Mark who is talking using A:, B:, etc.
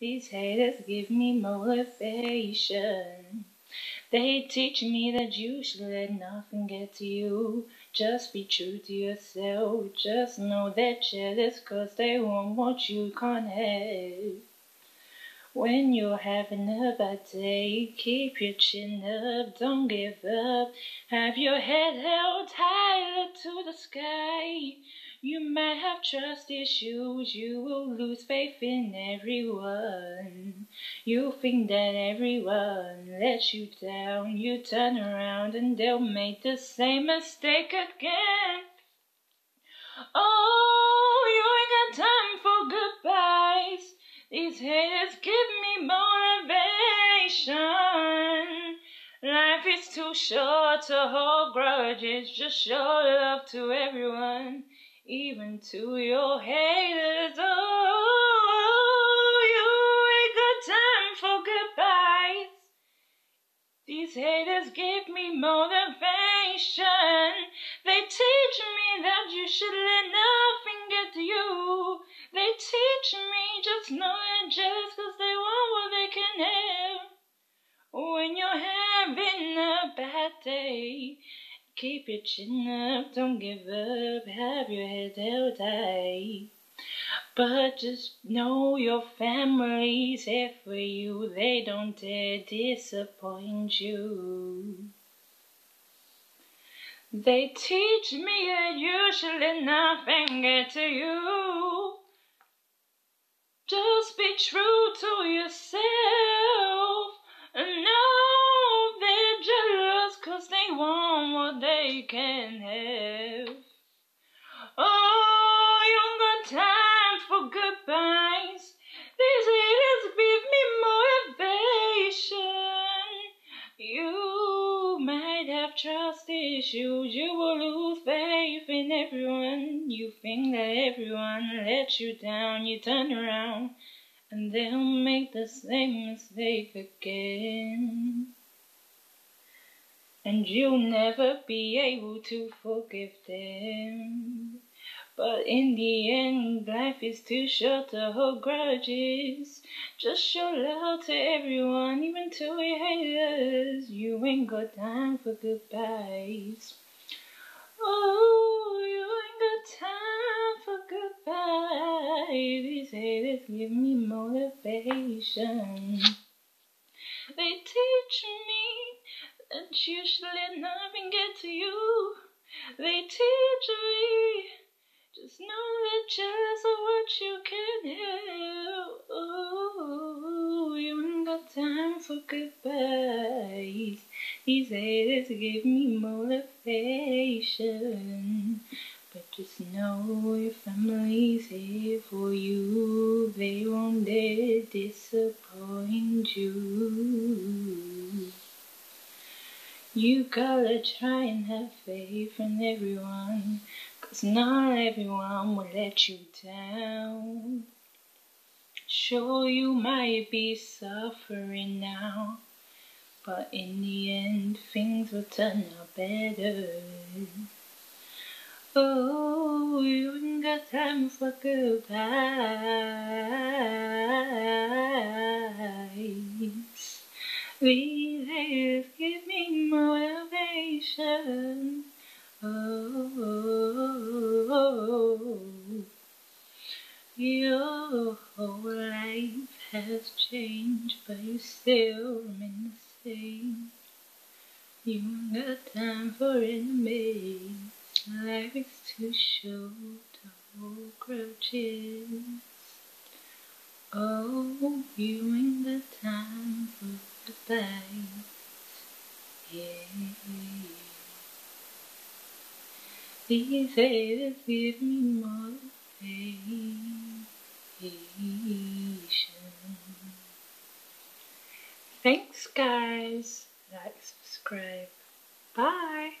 A: These haters give me motivation. They teach me that you should let nothing get to you. Just be true to yourself. Just know they're jealous cause they won't want what you can't have. When you're having a bad day, keep your chin up, don't give up. Have your head held high to the sky. You might have trust issues, you will lose faith in everyone. You think that everyone lets you down, you turn around and they'll make the same mistake again. Oh, you ain't got time for goodbyes. These haters give me motivation. Life is too short to hold grudges. Just show love to everyone, even to your haters. Oh, you ain't got time for goodbyes. These haters give me motivation. They teach me that you should let nothing get to you. They teach me just know they're jealous cause they want what they can have. When you're having a bad day, keep your chin up, don't give up, have your head held high. But just know your family's here for you, they don't dare disappoint you. They teach me that let nothing get to you. Just be true to yourself. Want what they can have. Oh, you got time for goodbyes. These haters give me motivation. You might have trust issues. You will lose faith in everyone. You think that everyone lets you down. You turn around and they'll make the same mistake again. And you'll never be able to forgive them. But in the end, life is too short to hold grudges. Just show love to everyone, even to your haters. You ain't got time for goodbyes. Oh, you ain't got time for goodbyes. These haters give me motivation. They teach me that should let nothing get to you. They teach me just know they're jealous of what you can have. You ain't got time for goodbyes. These haters give me motivation. But just know your family's You gotta try and have faith in everyone. Cause not everyone will let you down. Sure, you might be suffering now. But in the end, things will turn out better. Oh, you ain't got time for goodbyes. These haters give me motivation. Oh, your whole life has changed, but you still remain the same. You ain't got time for enemies. Life is too short to hold grudges. Oh, you ain't got time for goodbyes. Yeah. These haters give me Thanks, guys. Like, subscribe. Bye.